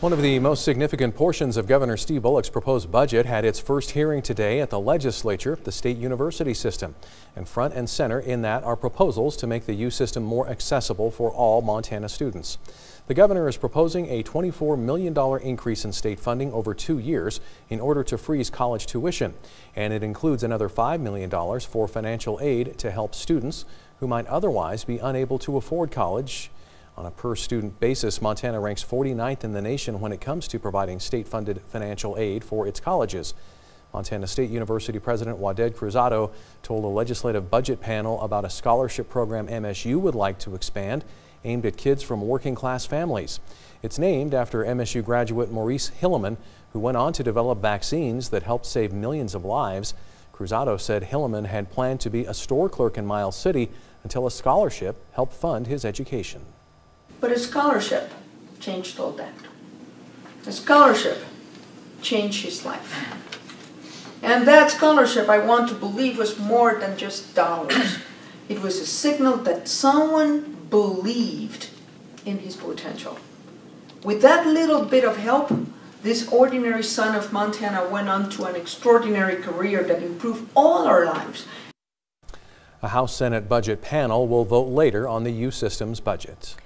One of the most significant portions of Governor Steve Bullock's proposed budget had its first hearing today at the legislature, the state university system. And front and center in that are proposals to make the U system more accessible for all Montana students. The governor is proposing a $24 million increase in state funding over two years in order to freeze college tuition. And it includes another $5 million for financial aid to help students who might otherwise be unable to afford college on a per student basis, Montana ranks 49th in the nation when it comes to providing state funded financial aid for its colleges. Montana State University President Waded Cruzado told a legislative budget panel about a scholarship program MSU would like to expand aimed at kids from working class families. It's named after MSU graduate Maurice Hilleman, who went on to develop vaccines that helped save millions of lives. Cruzado said Hilleman had planned to be a store clerk in Miles City until a scholarship helped fund his education. But a scholarship changed all that. A scholarship changed his life. And that scholarship, I want to believe, was more than just dollars. It was a signal that someone believed in his potential. With that little bit of help, this ordinary son of Montana went on to an extraordinary career that improved all our lives. A House Senate budget panel will vote later on the U Systems budget.